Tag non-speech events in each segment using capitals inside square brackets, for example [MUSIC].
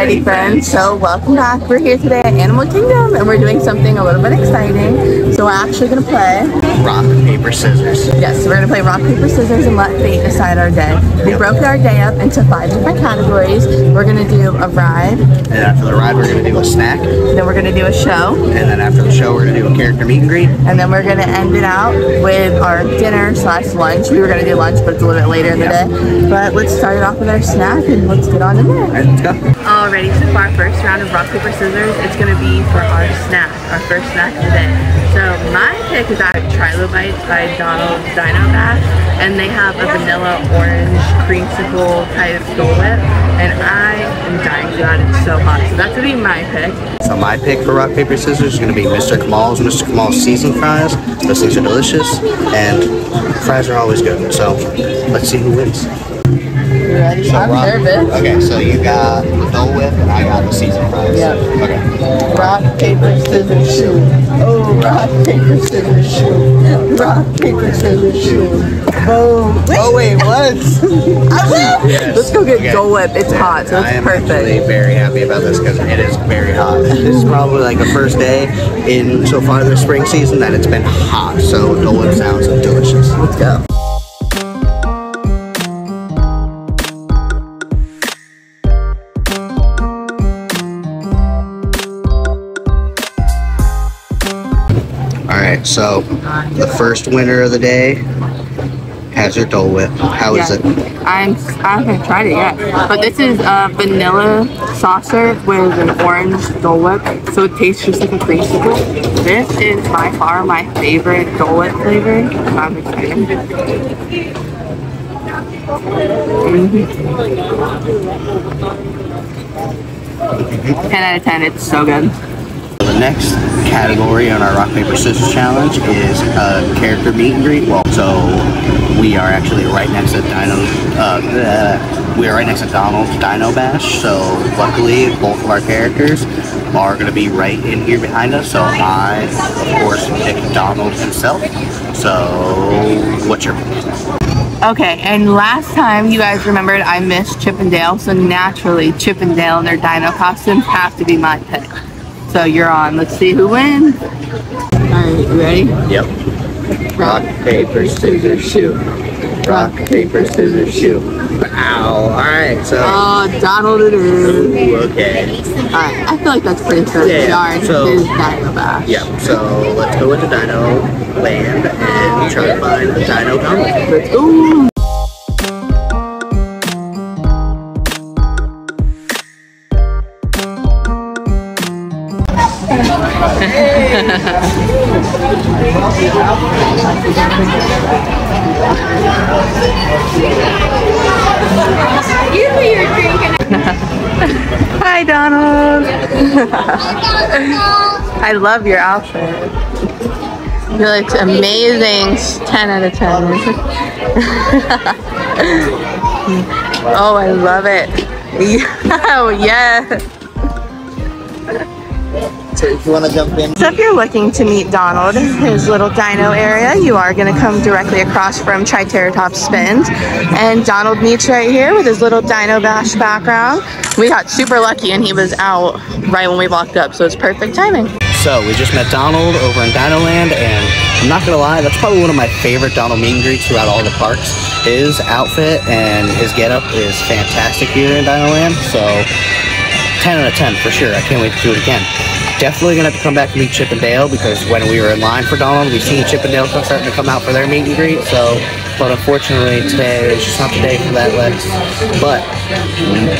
Alrighty friends, so welcome back. We're here today at Animal Kingdom and we're doing something a little bit exciting. So we're actually gonna play rock, paper, scissors. Yes, so we're gonna play rock, paper, scissors and let fate decide our day. We broke our day up into five different categories. We're gonna do a ride, And after the ride, we're gonna do a snack. then we're gonna do a show, And then after the show, we're gonna do a character meet and greet. and then we're gonna end it out with our dinner slash lunch. We were gonna do lunch, but it's a little bit later in the Yeah. day. But let's start it off with our snack and let's get on in there. Alright, so for our first round of rock, paper, scissors, it's gonna be for our snack, our first snack of the day. So my pick is at Trilobites by Donald Dino Bash, and they have a vanilla orange creamsicle type Dole Whip, and I am dying for that, it's so hot. So that's gonna be my pick. So my pick for rock, paper, scissors is gonna be Mr. Kamal's. Mr. Kamal's seasoned fries. Those things are delicious, and fries are always good. So let's see who wins. You ready? So I'm rock- nervous. Okay, so you got the Dole Whip, and I got the seasoned fries. Yeah. Okay. Rock, paper, scissors, shoot. Oh, rock, paper, scissors, shoot. Rock, paper, scissors, shoot. Boom. Oh wait, what? [LAUGHS] Let's go get Okay. Dole Whip. It's hot, so it's perfect. I am actually very happy about this because it is very hot. This is probably like the first day in so far this spring season that it's been hot. So Dole Whip sounds delicious. Let's go. So the first winner of the day has her Dole Whip. How is it? I'm I haven't tried it yet, but this is a vanilla saucer with an orange Dole Whip, so it tastes just like a creamsicle. This is by far my favorite Dole Whip flavor. I'm excited. Mhm. Ten out of ten. It's so good. Next category on our rock paper scissors challenge is uh, character meet and greet. Well, so we are actually right next to Dino. Uh, we are right next to Donald's Dino Bash. So luckily, both of our characters are going to be right in here behind us. So I, of course, picked Donald himself. So what's your Okay, and last time you guys remembered I missed Chip and Dale, so naturally Chip and their dino costumes have to be my pick. So you're on. Let's see who wins. Alright, you ready? Yep. Rock, paper, scissors, shoot. Rock, paper, scissors, shoot. Ow. All right. So. Oh, Donald it is. Ooh, okay. Alright, I feel like that's pretty fair. Yeah, are so- dino bash. Yeah, so let's go into Dino Land and try to find the Dino Donald. Let's go. Hi, Donald. [LAUGHS] I love your outfit. You look amazing. 10 out of 10. [LAUGHS] oh, I love it. [LAUGHS] Oh, yeah. So if you want to jump in. So if you're looking to meet Donald in his little dino area, you are going to come directly across from Triceratops Spins. And Donald meets right here with his little Dino Bash background. We got super lucky and he was out right when we walked up, so it's perfect timing. So we just met Donald over in Dino Land, and I'm not gonna lie, that's probably one of my favorite Donald meet and greets throughout all the parks. His outfit and his getup is fantastic here in Dino Land, so 10 out of 10 for sure. I can't wait to do it again. Definitely gonna have to come back and meet Chip and Dale because when we were in line for Donald, we seen Chip and Dale starting to come out for their meet and greet. So, but unfortunately today is just not the day for that, Lex. But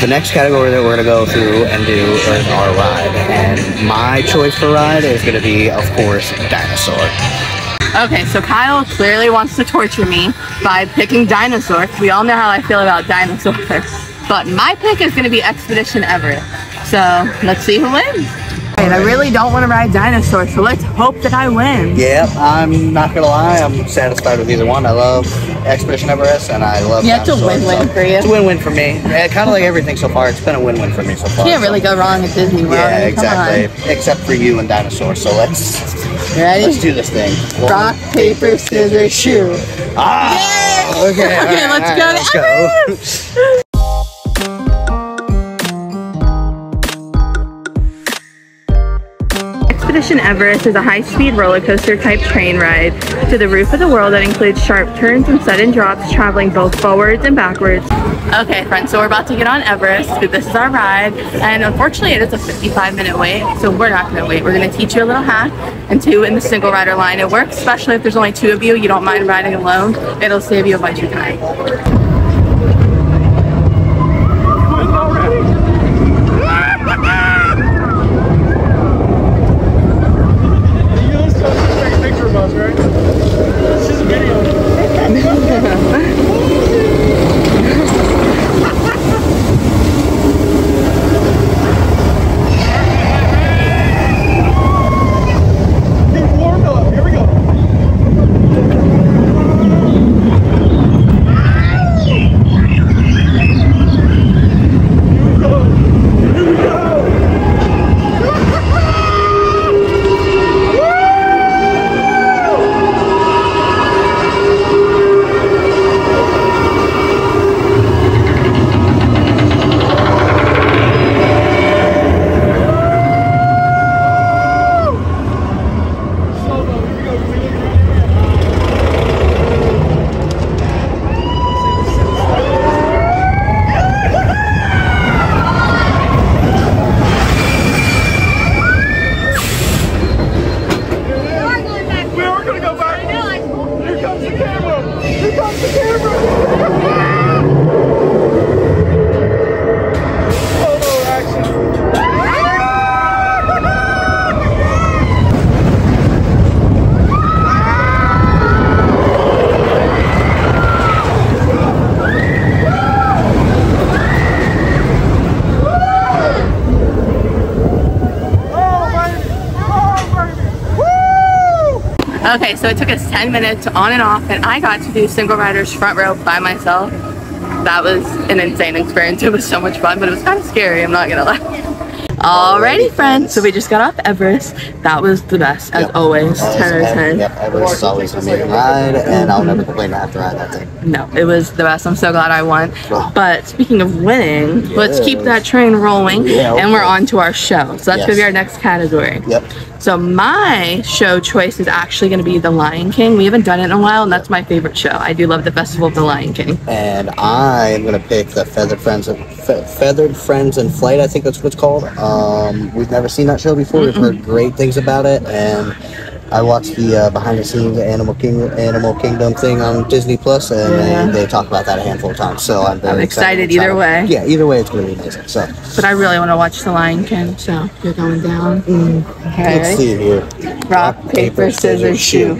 the next category that we're gonna go through and do is our ride, and my choice for ride is gonna be, of course, dinosaur. Okay, so Kyle clearly wants to torture me by picking dinosaur. We all know how I feel about dinosaurs. [LAUGHS] But my pick is going to be Expedition Everest. So let's see who wins. And I really don't want to ride dinosaur, so let's hope that I win. Yeah, I'm not gonna lie, I'm satisfied with either one. I love Expedition Everest and I love Yeah, it's a win-win so for you. It's a win-win for me. Yeah, kind of like everything so far. It's been a win-win for me so far. You Can't so- really go wrong at Disney World. Yeah, I mean, come exactly. Except for you and dinosaurs. So let's on. You ready? let's do this thing. Rock, paper, scissors, shoot. Ah! Okay, [LAUGHS] Okay, alright, let's alright, go Let's go. [LAUGHS] Mission Everest is a high-speed roller coaster type train ride to the roof of the world that includes sharp turns and sudden drops traveling both forwards and backwards. Okay friends, so we're about to get on Everest. This is our ride and unfortunately it is a 55 minute wait so we're not going to wait. We're going to teach you a little hack and two in the single rider line. It works especially if there's only two of you, you don't mind riding alone. It'll save you a bunch of time. Crossroads. Okay, so it took us 10 minutes on and off and I got to do single riders front row by myself. That was an insane experience. It was so much fun, but it was kind of scary, I'm not gonna lie. Alrighty friends, so we just got off Everest. That was the best, as Yep. always. 10 out of 10. Yep, Everest is always an amazing ride, and I'll never complain to have to ride that thing. No, it was the best. I'm so glad I won. But speaking of winning, let's keep that train rolling Yeah, and we're on to our show. So that's Yes. gonna be our next category. Yep. So my show choice is actually gonna be The Lion King. We haven't done it in a while and that's my favorite show. I do love the Festival of the Lion King. And I'm gonna pick the Feathered Friends, Fe- Feathered Friends in Flight. I think that's what it's called. Um, we've never seen that show before. We've heard great things about it, and I watched the uh, behind the scenes Animal King Animal Kingdom thing on Disney Plus, and Yeah. they, they talk about that a handful of times. So I'm very I'm excited either way. Yeah, either way, it's gonna be amazing. So But I really wanna watch The Lion King, so you're going down. Okay, let's see here. Rock, paper, scissors, shoe.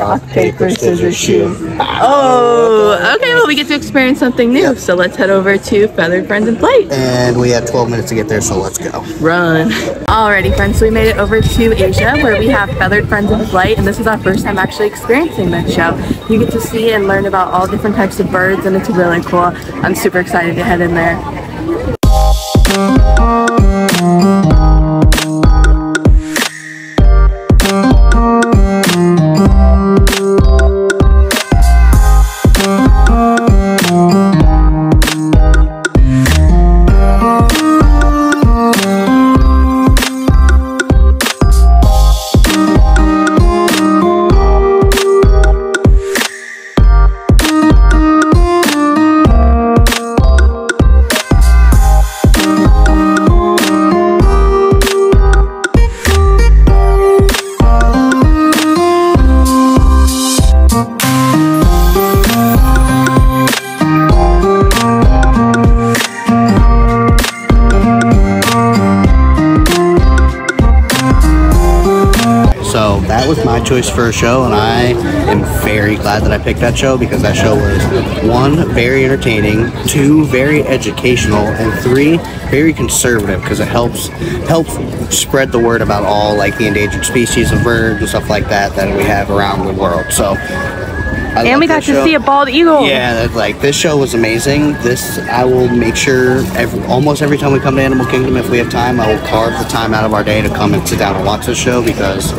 Rock, paper, scissors, shoe. Oh, okay, well we get to experience something new. Yep. So let's head over to Feathered Friends and Flight. And we have 12 minutes to get there, so let's go. Run. Alrighty friends, so we made it over to Asia where we have Feathered Friends in Flight and this is our first time actually experiencing this show. You get to see and learn about all different types of birds and it's really cool. I'm super excited to head in there. Choice for a show, and I am very glad that I picked that show because that show was one very entertaining, two very educational, and three very conservative because it helps helps spread the word about all like the endangered species of birds and stuff like that that we have around the world. So. I And we got to show. see a bald eagle. Yeah, like this show was amazing. This I will make sure every, almost every time we come to Animal Kingdom, if we have time, I will carve the time out of our day to come and sit down and watch this show because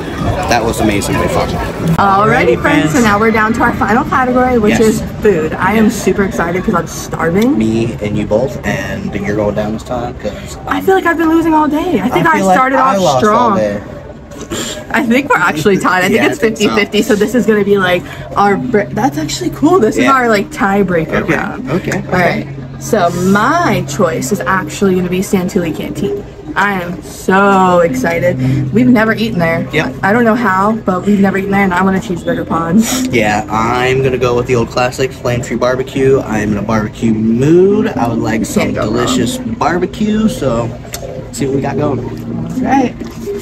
that was amazingly fun. Alrighty friends, so now we're down to our final category which Yes. is food. I am super excited because I'm starving. Me and you both, and you're going down this time because I feel like I've been losing all day. I think I, started off strong. [LAUGHS] I think we're actually tied. I think Yeah, I it's think 50 so. 50. So this is going to be like our. That's actually cool. This is our like tiebreaker Okay, round. okay, All right. So my choice is actually going to be Satu'li Canteen. I am so excited. We've never eaten there. Yep. I don't know how, but we've never eaten there, and I want a cheeseburger pod. [LAUGHS] Yeah, I'm gonna go with the old classic flame tree barbecue. I'm in a barbecue mood. I would like some Can't wrong. delicious barbecue. So, let's see what we got going. All right.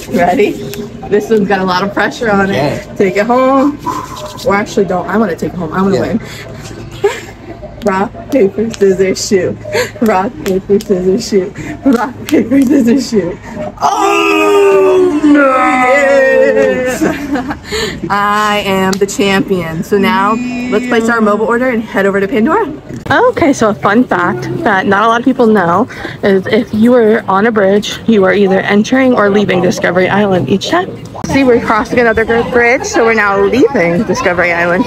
Ready? This one's got a lot of pressure on it. Take it home. Or actually, don't. I want to take it home. I want to Yeah. win. Rock, paper, scissors, shoot. Rock, paper, scissors, shoot. Rock, paper, scissors, shoot. Oh no! I am the champion. So now let's place our mobile order and head over to Pandora. Okay, so a fun fact that not a lot of people know is if you are on a bridge, you are either entering or leaving Discovery Island each time. See, we're crossing another bridge, so we're now leaving Discovery Island.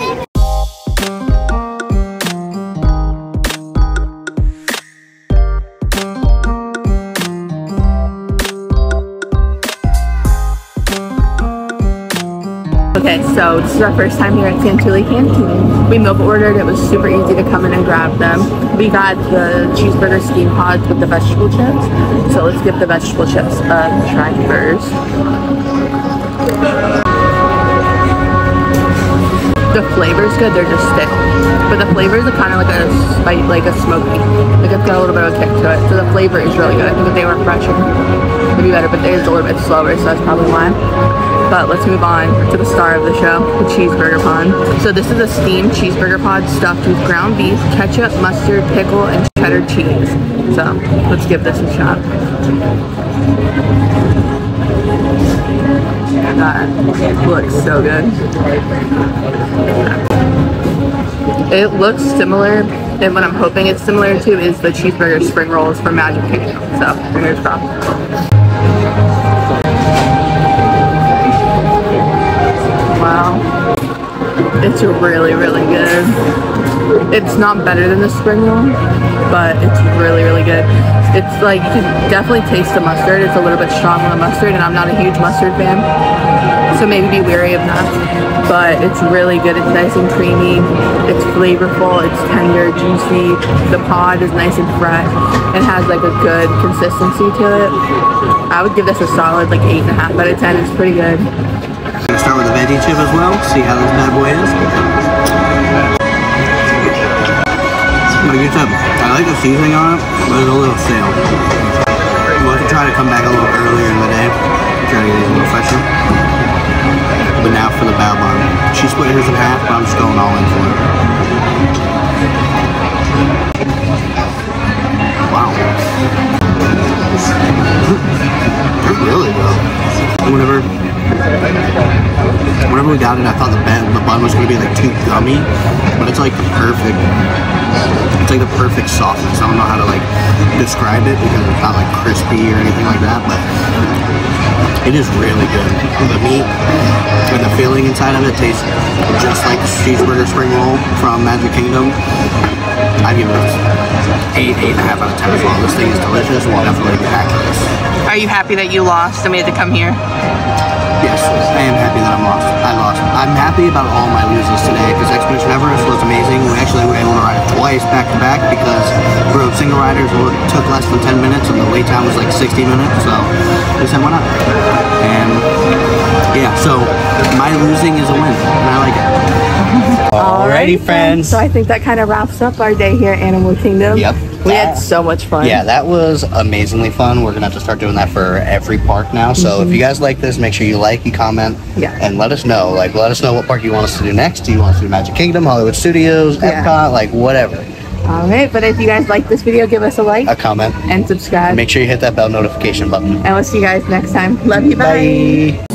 So this is our first time here at Satu'li Canteen. We mobile ordered, it was super easy to come in and grab them. We got the cheeseburger steam pods with the vegetable chips. So let's give the vegetable chips a try first. The flavor's good, they're just thick. But the flavors are kind of like a spice, like a smoky. Like it's got a little bit of a kick to it. So the flavor is really good. I think if they were fresher, it'd be better, but it is a little bit slower, so that's probably why. But let's move on to the star of the show, the cheeseburger pod. So this is a steamed cheeseburger pod stuffed with ground beef, ketchup, mustard, pickle, and cheddar cheese. So let's give this a shot. That looks so good. It looks similar, and what I'm hoping it's similar to is the cheeseburger spring rolls from Magic Kingdom. So fingers crossed. It's really, really good. It's not better than the spring roll, but it's really, really good. It's like, you can definitely taste the mustard. It's a little bit strong on the mustard, and I'm not a huge mustard fan. So maybe be wary of that. But it's really good. It's nice and creamy. It's flavorful. It's tender, juicy. The pod is nice and fresh. It has like a good consistency to it. I would give this a solid like eight and a half out of ten. It's pretty good. Start with the veggie chip as well. See how this bad boy is. Like you said, I like the seasoning on it, but it's a little stale. We'll have to try to come back a little earlier in the day. Try to get it a little fresher. But now for the bao bun. She split hers in half, but I'm just going all in for it. Wow. [LAUGHS] Really good. Whenever whenever we got it, I thought the bun, the bun was gonna be like too gummy, but it's like the perfect. It's like the perfect softness. I don't know how to like describe it because it's not like crispy or anything like that, but it is really good. The meat and the filling inside of it tastes just like cheeseburger spring roll from Magic Kingdom. I give it eight, eight and a half out of ten as well. This thing is delicious. We'll definitely be back to this. Are you happy that you lost and we had to come here? Yes, I am happy that I'm lost. I lost. I'm happy about all my loses today because Expedition Everest was amazing. We actually were able to ride it twice back to back because we rode single riders it took less than 10 minutes and the wait time was like 60 minutes. So we said, why not? And yeah, so my losing is a win and I like it. Alrighty, friends. So I think that kind of wraps up our day here at Animal Kingdom. Yep. We had so much fun. Yeah, that was amazingly fun. We're gonna have to start doing that for every park now. So if mm-hmm. you guys like this, make sure you like, you comment, Yeah. and let us know. Like, let us know what park you want us to do next. Do you want us to do Magic Kingdom, Hollywood Studios, Yeah. Epcot, like whatever? All right. But if you guys like this video, give us a like A comment. and subscribe. Make sure you hit that bell notification button. and we'll see you guys next time. Love you. bye. Bye.